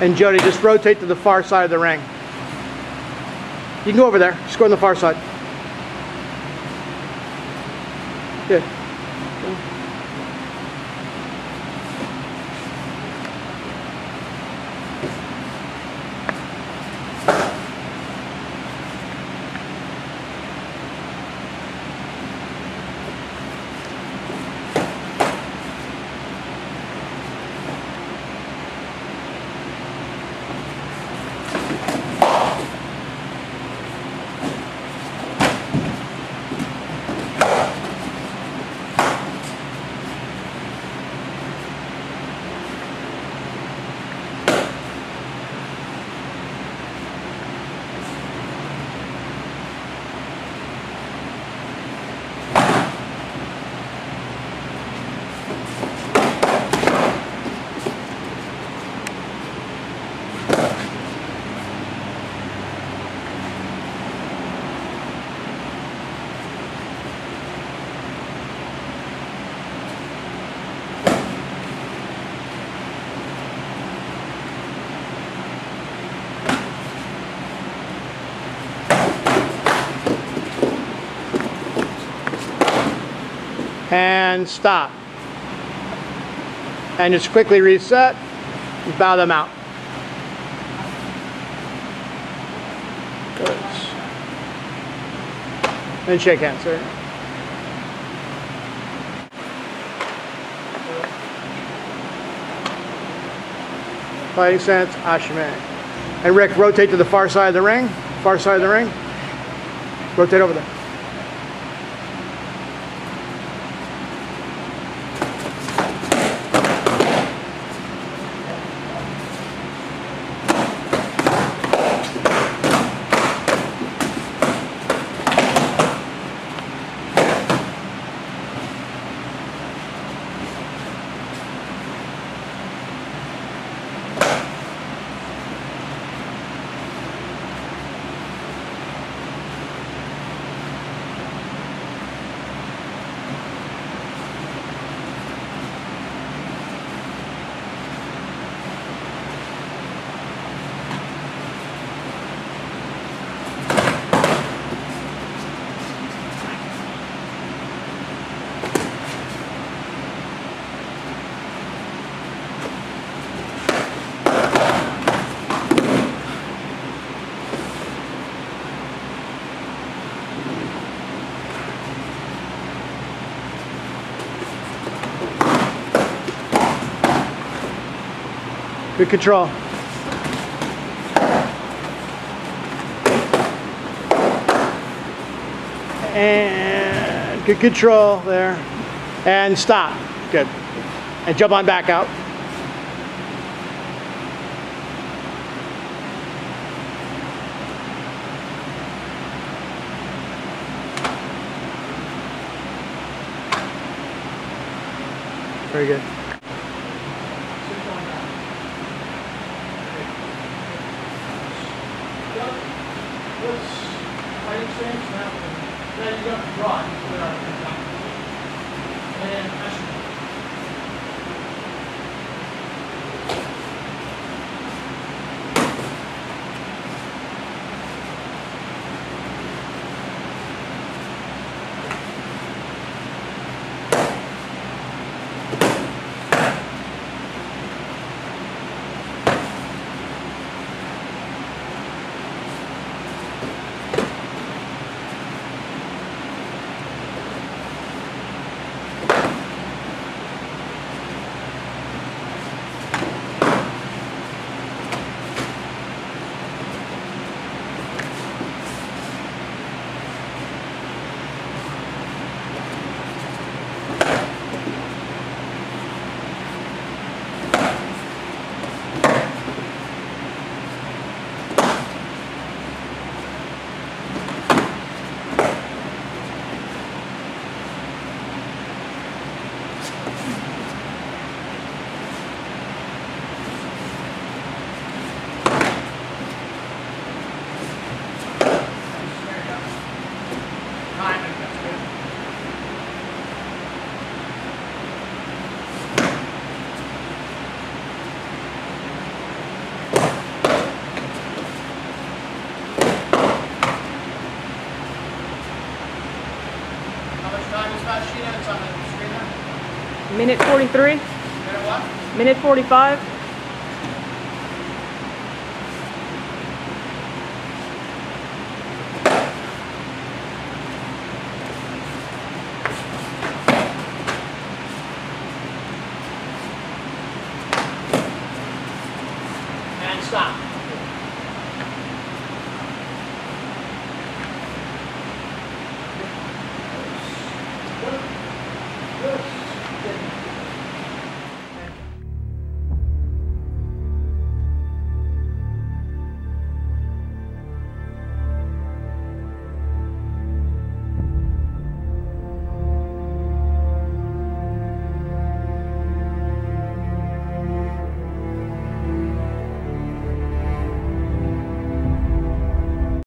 And Jody, just rotate to the far side of the ring. You can go over there. Just go on the far side. Good. And stop. And just quickly reset, bow them out. Good. And shake hands, sir. Fighting sense, Ashame. And Rick, rotate to the far side of the ring. Far side of the ring. Rotate over there. Good control. And good control there. And stop. Good. And jump on back out. Very good. don't run, where are you? I should Minute 43. Minute what? Minute 45. And stop.